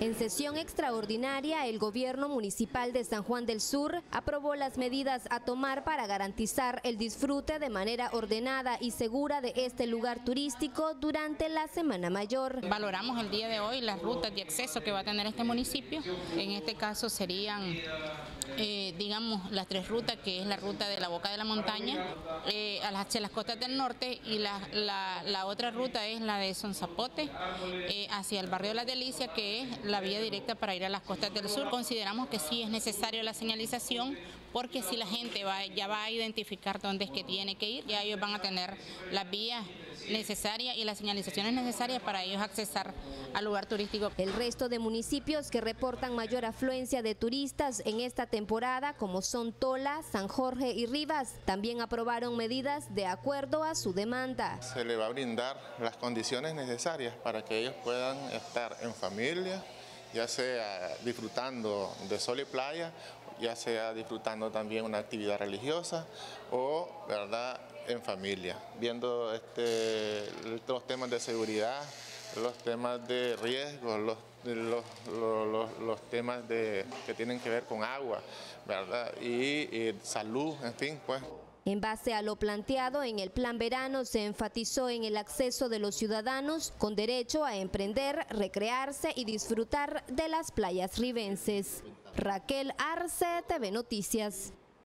En sesión extraordinaria, el gobierno municipal de San Juan del Sur aprobó las medidas a tomar para garantizar el disfrute de manera ordenada y segura de este lugar turístico durante la Semana Mayor. Valoramos el día de hoy las rutas de acceso que va a tener este municipio. En este caso serían, eh, digamos, las tres rutas, que es la ruta de la Boca de la Montaña eh, hacia las costas del norte y la, otra ruta es la de Sonzapote eh, hacia el barrio de La Delicia, que es la vía directa para ir a las costas del sur. Consideramos que sí es necesario la señalización porque si la gente va, ya va a identificar dónde es que tiene que ir, ya ellos van a tener las vías necesarias y las señalizaciones necesarias para ellos accesar al lugar turístico. El resto de municipios que reportan mayor afluencia de turistas en esta temporada, como son Tola, San Jorge y Rivas, también aprobaron medidas de acuerdo a su demanda. Se le va a brindar las condiciones necesarias para que ellos puedan estar en familia, ya sea disfrutando de sol y playa, ya sea disfrutando también una actividad religiosa o verdad en familia, viendo este, los temas de seguridad, los temas de riesgo, los, los, temas de, que tienen que ver con agua ¿verdad? y salud, en fin, pues. En base a lo planteado en el plan verano se enfatizó en el acceso de los ciudadanos con derecho a emprender, recrearse y disfrutar de las playas ribenses. Raquel Arce, TV Noticias.